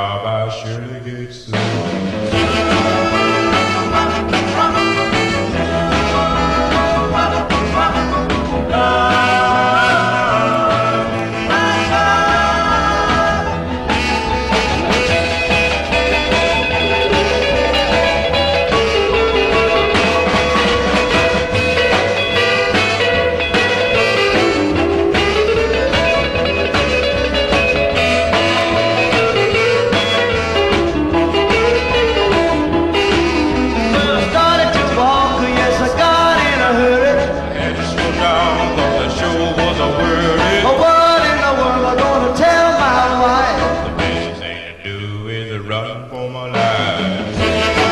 I surely get Güte. With a run for my life.